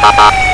哈哈